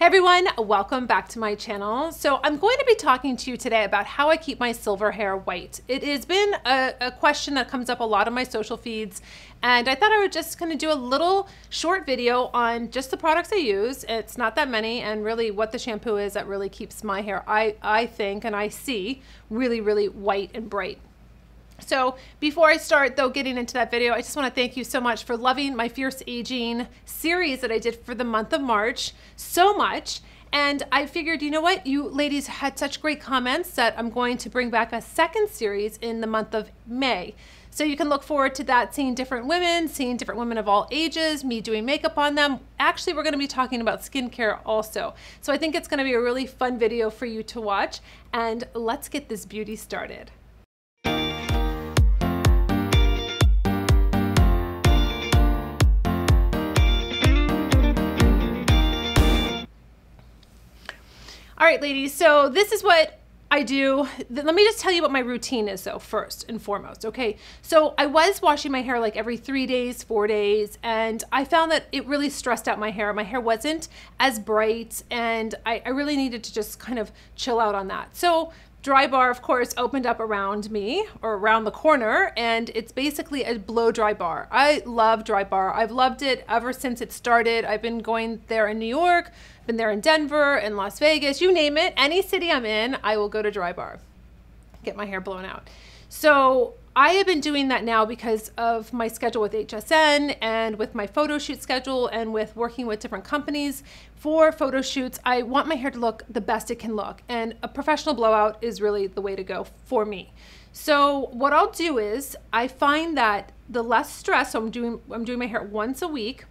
Hey everyone, welcome back to my channel. So I'm going to be talking to you today about how I keep my silver hair white. It has been a, a question that comes up a lot on my social feeds and I thought I would just kind of do a little short video on just the products I use. It's not that many and really what the shampoo is that really keeps my hair, I, I think and I see, really, really white and bright. So before I start though getting into that video, I just want to thank you so much for loving my Fierce Aging series that I did for the month of March so much. And I figured, you know what, you ladies had such great comments that I'm going to bring back a second series in the month of May. So you can look forward to that, seeing different women, seeing different women of all ages, me doing makeup on them. Actually, we're going to be talking about skincare also. So I think it's going to be a really fun video for you to watch. And let's get this beauty started. All right, ladies, so this is what I do. Let me just tell you what my routine is, though, first and foremost. Okay. So I was washing my hair like every three days, four days, and I found that it really stressed out my hair. My hair wasn't as bright, and I, I really needed to just kind of chill out on that. So Drybar, of course, opened up around me or around the corner, and it's basically a blow dry bar. I love Drybar. I've loved it ever since it started. I've been going there in New York, been there in Denver, in Las Vegas, you name it. Any city I'm in, I will go to Drybar, get my hair blown out. So I have been doing that now because of my schedule with HSN and with my photo shoot schedule and with working with different companies for photo shoots. I want my hair to look the best it can look, and a professional blowout is really the way to go for me. So what I'll do is I find that the less stress, so I'm doing I'm doing my hair once a week.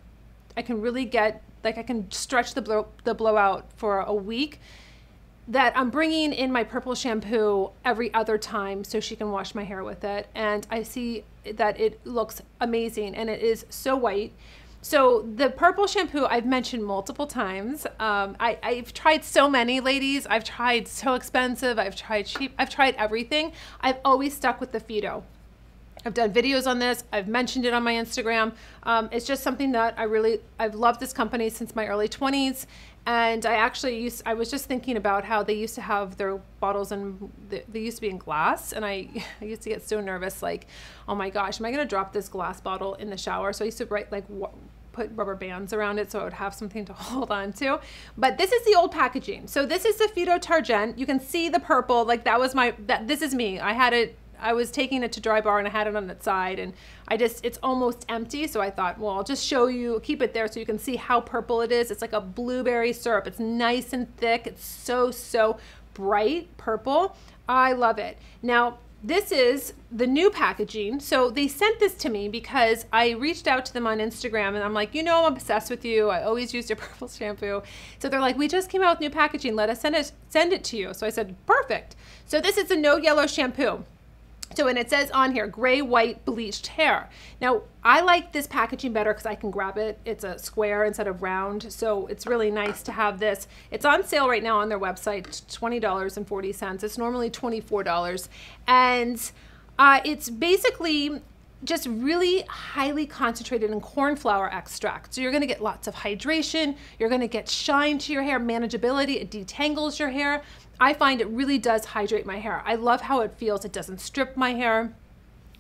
I can really get like I can stretch the blow the blowout for a week that I'm bringing in my purple shampoo every other time so she can wash my hair with it. And I see that it looks amazing and it is so white. So the purple shampoo I've mentioned multiple times. Um, I, I've tried so many ladies. I've tried so expensive. I've tried cheap. I've tried everything. I've always stuck with the Phyto. I've done videos on this. I've mentioned it on my Instagram. Um, it's just something that I really, I've loved this company since my early 20s. And I actually used, I was just thinking about how they used to have their bottles and they used to be in glass. And I, I used to get so nervous, like, oh my gosh, am I going to drop this glass bottle in the shower? So I used to write like, put rubber bands around it so I would have something to hold on to. But this is the old packaging. So this is the Phyto Phytargent. You can see the purple, like that was my, that this is me. I had it I was taking it to Drybar and I had it on the side and I just, it's almost empty. So I thought, well, I'll just show you, keep it there so you can see how purple it is. It's like a blueberry syrup. It's nice and thick. It's so, so bright purple. I love it. Now, this is the new packaging. So they sent this to me because I reached out to them on Instagram and I'm like, you know, I'm obsessed with you. I always use your purple shampoo. So they're like, we just came out with new packaging. Let us send it, send it to you. So I said, perfect. So this is a no yellow shampoo. So, and it says on here, gray, white, bleached hair. Now, I like this packaging better because I can grab it. It's a square instead of round. So it's really nice to have this. It's on sale right now on their website, $20.40. It's normally $24. And uh, it's basically just really highly concentrated in cornflower extract. So you're gonna get lots of hydration, you're gonna get shine to your hair, manageability, it detangles your hair. I find it really does hydrate my hair. I love how it feels. It doesn't strip my hair.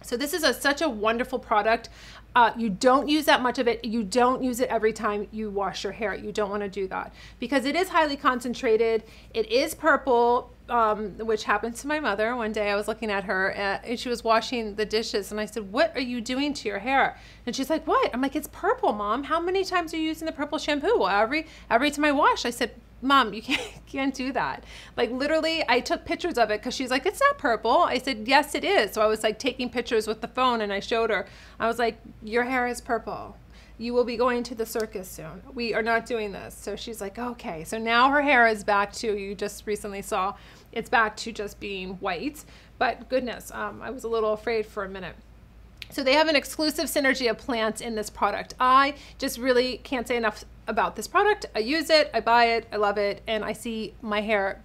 So this is a, such a wonderful product. Uh, you don't use that much of it. You don't use it every time you wash your hair. You don't want to do that because it is highly concentrated. It is purple, um, which happened to my mother. One day I was looking at her uh, and she was washing the dishes and I said, what are you doing to your hair? And she's like, what? I'm like, it's purple, mom. How many times are you using the purple shampoo? Well, every, every time I wash, I said, mom you can't, can't do that. Like literally i took pictures of it because she's like it's not purple. I said yes it is. So i was like taking pictures with the phone and i showed her. I was like your hair is purple. You will be going to the circus soon. We are not doing this. So she's like okay. So now her hair is back to you just recently saw it's back to just being white. But goodness um, i was a little afraid for a minute so they have an exclusive synergy of plants in this product. I just really can't say enough about this product. I use it, I buy it, I love it, and I see my hair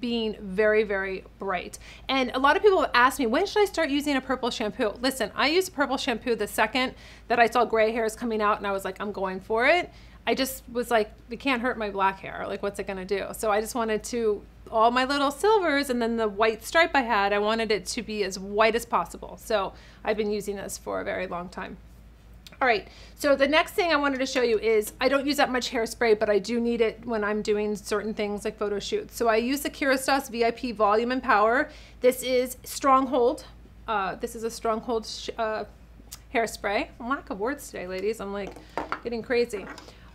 being very, very bright. And a lot of people have asked me, when should I start using a purple shampoo? Listen, I used purple shampoo the second that I saw gray hairs coming out and I was like, I'm going for it. I just was like, it can't hurt my black hair. Like, what's it going to do? So I just wanted to, all my little silvers and then the white stripe I had, I wanted it to be as white as possible. So I've been using this for a very long time. All right, so the next thing I wanted to show you is I don't use that much hairspray, but I do need it when I'm doing certain things like photo shoots. So I use the Kerastase VIP Volume and Power. This is Stronghold. Uh, this is a Stronghold uh, hairspray. Lack of words today, ladies. I'm like getting crazy.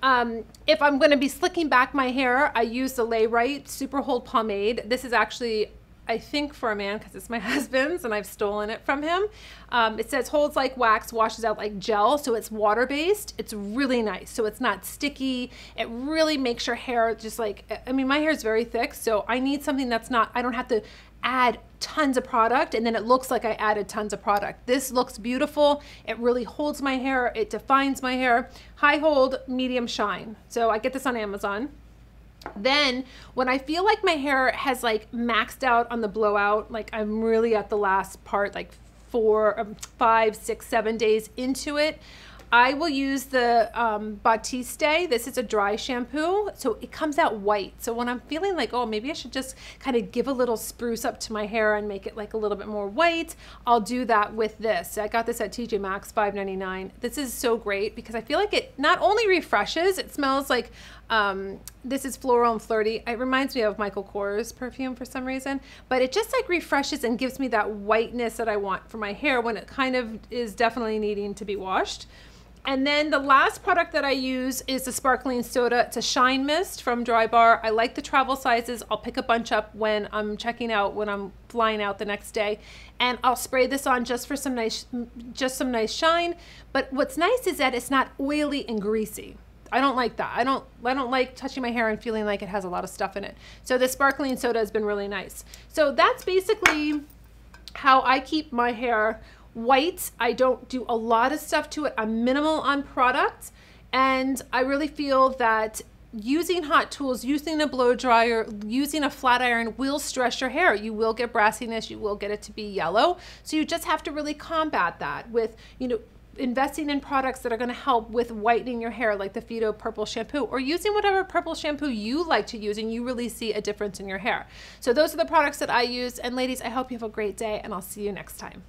Um, if I'm going to be slicking back my hair, I use the Layrite Super Hold Pomade. This is actually I think for a man because it's my husband's and I've stolen it from him. Um, it says holds like wax, washes out like gel, so it's water based. It's really nice, so it's not sticky. It really makes your hair just like I mean, my hair is very thick, so I need something that's not. I don't have to add tons of product and then it looks like I added tons of product. This looks beautiful. It really holds my hair. It defines my hair. High hold, medium shine. So I get this on Amazon. Then when I feel like my hair has like maxed out on the blowout, like I'm really at the last part, like four, um, five, six, seven days into it, I will use the um, Batiste. This is a dry shampoo, so it comes out white. So when I'm feeling like, oh, maybe I should just kind of give a little spruce up to my hair and make it like a little bit more white, I'll do that with this. I got this at TJ Maxx, $5.99. This is so great because I feel like it not only refreshes, it smells like um, this is floral and flirty. It reminds me of Michael Kors perfume for some reason, but it just like refreshes and gives me that whiteness that I want for my hair when it kind of is definitely needing to be washed. And then the last product that I use is the sparkling soda. It's a shine mist from Drybar. I like the travel sizes. I'll pick a bunch up when I'm checking out, when I'm flying out the next day. And I'll spray this on just for some nice, just some nice shine. But what's nice is that it's not oily and greasy. I don't like that. I don't I don't like touching my hair and feeling like it has a lot of stuff in it. So the sparkling soda has been really nice. So that's basically how I keep my hair White, I don't do a lot of stuff to it. I'm minimal on product. And I really feel that using hot tools, using a blow dryer, using a flat iron will stress your hair. You will get brassiness, you will get it to be yellow. So you just have to really combat that with, you know, investing in products that are going to help with whitening your hair like the Phyto purple shampoo or using whatever purple shampoo you like to use and you really see a difference in your hair. So those are the products that I use and ladies, I hope you have a great day and I'll see you next time.